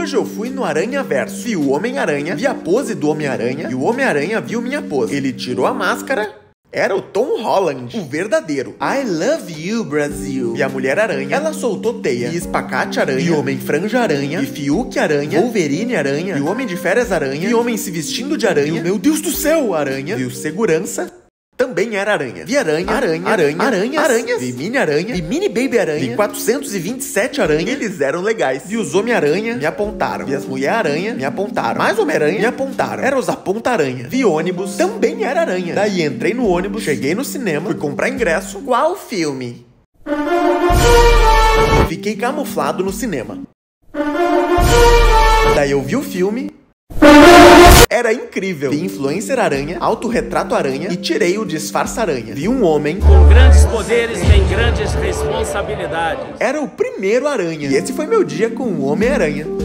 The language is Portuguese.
Hoje eu fui no Aranha Verso. Vi o Homem-Aranha, vi a pose do Homem-Aranha e o Homem-Aranha viu minha pose. Ele tirou a máscara. Era o Tom Holland, o verdadeiro. I love you, Brasil. E a Mulher-Aranha, ela soltou teia. E Espacate-Aranha, e Homem-Franja-Aranha, e Fiuk-Aranha, Wolverine-Aranha, e o Homem de Férias-Aranha, e Homem se vestindo de aranha, e o Meu Deus do céu, Aranha, e o Segurança, também era aranha. Vi aranha, aranha, aranha, aranhas, aranhas. Vi mini aranha, vi mini baby aranha, vi 427 aranha. Eles eram legais. Vi os homem-aranha, me apontaram. Vi as mulher-aranha, me apontaram. Mais homem-aranha, me apontaram. Era os aponta-aranha. Vi ônibus, também era aranha. Daí entrei no ônibus, cheguei no cinema, fui comprar ingresso. Qual filme? Fiquei camuflado no cinema. Daí eu vi o filme era incrível. Vi influencer aranha, autorretrato aranha e tirei o disfarce aranha. Vi um homem com grandes poderes tem grandes responsabilidades. Era o primeiro aranha. E esse foi meu dia com o Homem-Aranha.